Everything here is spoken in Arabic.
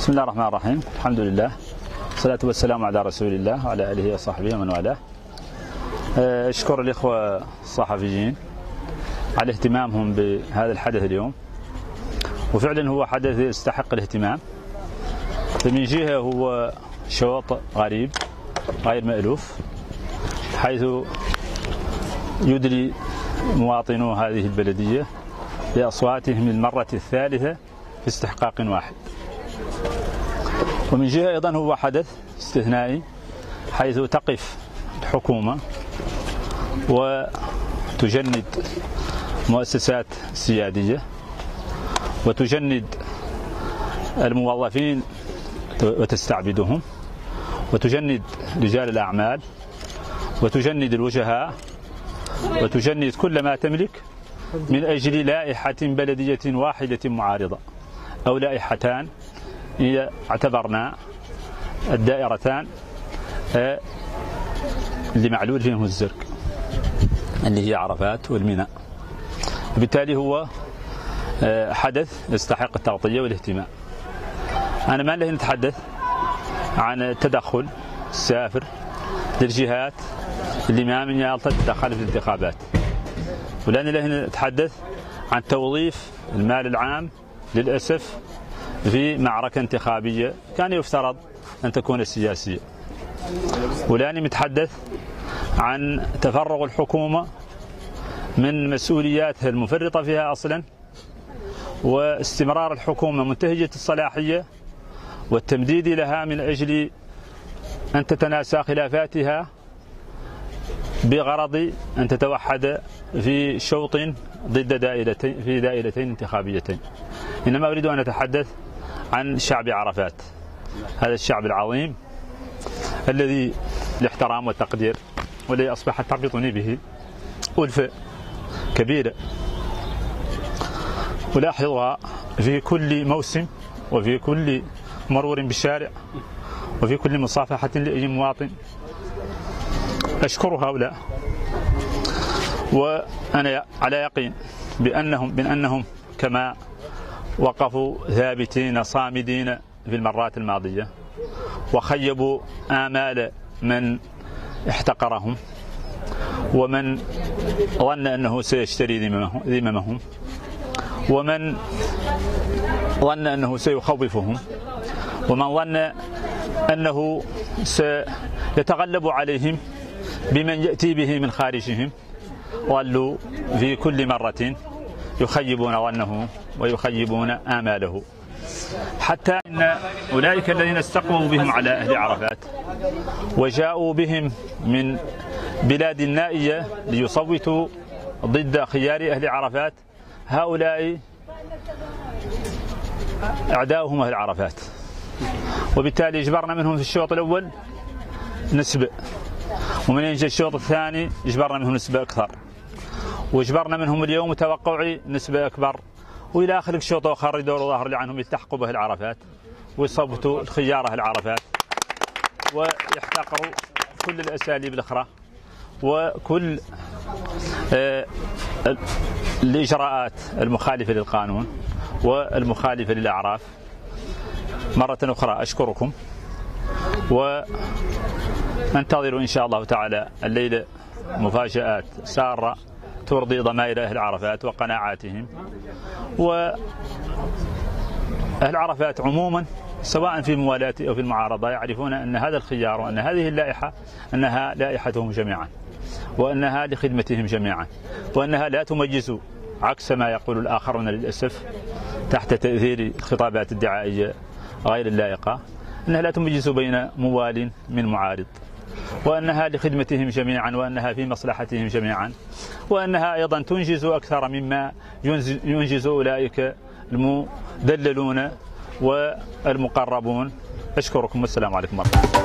بسم الله الرحمن الرحيم الحمد لله والصلاة والسلام على رسول الله وعلى آله وصحبه ومن والاه أشكر الإخوة الصحفيين على اهتمامهم بهذا الحدث اليوم وفعلا هو حدث يستحق الاهتمام فمن جهة هو شوط غريب غير مألوف حيث يدلي مواطنو هذه البلدية بأصواتهم للمرة الثالثة في استحقاق واحد ومن جهة أيضا هو حدث استثنائي حيث تقف الحكومة وتجند مؤسسات سيادية وتجند الموظفين وتستعبدهم وتجند رجال الأعمال وتجند الوجهاء وتجند كل ما تملك من أجل لائحة بلدية واحدة معارضة أو لائحتان إذا اعتبرنا الدائرتان اللي معلول فيهم الزرق. اللي هي عرفات والميناء. وبالتالي هو حدث يستحق التغطية والاهتمام. أنا ما له نتحدث عن التدخل السافر للجهات اللي ما من يالطة تدخل في الانتخابات. ولأن له نتحدث عن توظيف المال العام للأسف في معركة انتخابية. كان يفترض أن تكون سياسية ولأني متحدث عن تفرغ الحكومة من مسؤولياتها المفرطة فيها أصلا واستمرار الحكومة منتهجة الصلاحية والتمديد لها من أجل أن تتناسى خلافاتها بغرض أن تتوحد في شوط ضد دائرتين في دائرتين انتخابيتين. إنما أريد أن أتحدث عن شعب عرفات. هذا الشعب العظيم الذي الاحترام والتقدير والذي أصبحت تربطني به ألفة كبيرة. ألاحظها في كل موسم وفي كل مرور بالشارع وفي كل مصافحة لأي مواطن. أشكر هؤلاء وأنا على يقين بأنهم بأنهم كما وقفوا ثابتين صامدين في المرات الماضية وخيبوا آمال من احتقرهم ومن ظن أنه سيشتري ذممهم ومن ظن أنه سيخوفهم ومن ظن أنه سيتغلب عليهم بمن يأتي به من خارجهم ظلوا في كل مرة يخيبون ظنه ويخيبون آماله. حتى إن أولئك الذين استقووا بهم على أهل عرفات وجاءوا بهم من بلاد نائية ليصوتوا ضد خيار أهل عرفات هؤلاء أعداؤهم أهل عرفات. وبالتالي إجبرنا منهم في الشوط الأول نسبة ومن يجي الشوط الثاني إجبرنا منهم نسبة أكثر. وإجبرنا منهم اليوم توقعي نسبة أكبر. وإلى آخر الشوط آخر يدوروا ظهر لعنهم يلتحقوا به العرفات ويصوتوا الخيار العرفات. ويحتقروا كل الأساليب الأخرى وكل الإجراءات المخالفة للقانون والمخالفة للأعراف. مرة أخرى أشكركم وأنتظروا إن شاء الله تعالى الليلة مفاجآت سارة. ترضي ضمائر أهل عرفات وقناعاتهم. و أهل عرفات عموما سواء في الموالاة أو في المعارضة يعرفون أن هذا الخيار وأن هذه اللائحة أنها لائحتهم جميعا وأنها لخدمتهم جميعا وأنها لا تميز عكس ما يقول الآخرون للأسف تحت تأثير الخطابات الدعائية غير اللائقة أنها لا تميز بين موال من معارض. وأنها لخدمتهم جميعا وأنها في مصلحتهم جميعا وأنها أيضا تنجز أكثر مما ينجز أولئك المدللون والمقربون. أشكركم والسلام عليكم ورحمة الله.